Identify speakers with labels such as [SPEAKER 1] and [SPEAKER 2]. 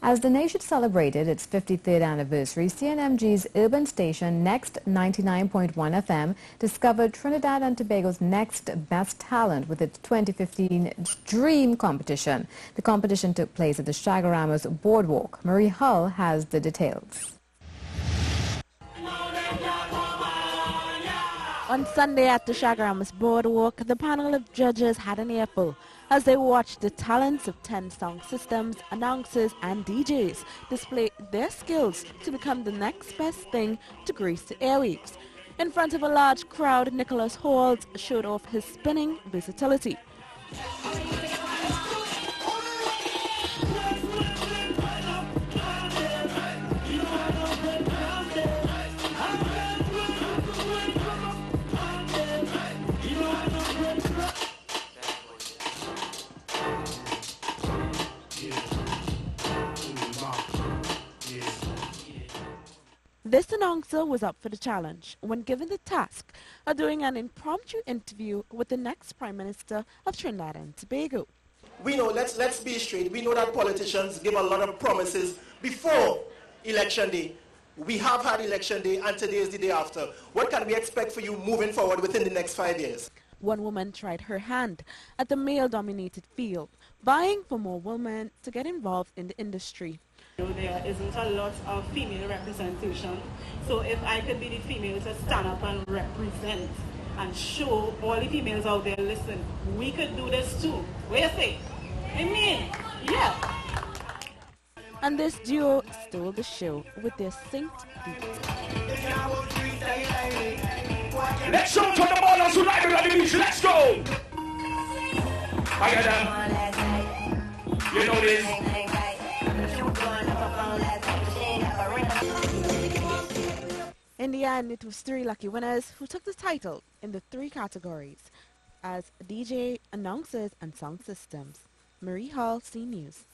[SPEAKER 1] As the nation celebrated its 53rd anniversary, CNMG's urban station Next 99.1 FM discovered Trinidad and Tobago's next best talent with its 2015 Dream competition. The competition took place at the Chaguaramas Boardwalk. Marie Hull has the details.
[SPEAKER 2] On Sunday at the Chaguaramas Boardwalk, the panel of judges had an earful as they watched the talents of 10 sound systems, announcers and DJs display their skills to become the next best thing to grace the airwaves. In front of a large crowd, Nicholas Halls showed off his spinning versatility. This announcer was up for the challenge when given the task of doing an impromptu interview with the next Prime Minister of Trinidad and Tobago.
[SPEAKER 3] We know, let's, let's be straight, we know that politicians give a lot of promises before election day. We have had election day and today is the day after. What can we expect for you moving forward within the next five years?
[SPEAKER 2] One woman tried her hand at the male-dominated field, vying for more women to get involved in the industry.
[SPEAKER 4] There isn't a lot of female representation. So if I could be the female to stand up and represent and show all the females out there, listen, we could do this too. What you say? I mean, yeah.
[SPEAKER 2] And this duo stole the show with their synced beats.
[SPEAKER 5] Let's show to the ball on the beach. Let's go. I got them. You know this.
[SPEAKER 2] In the end, it was three lucky winners who took the title in the three categories as DJ, announcers, and sound systems. Marie Hull, C News.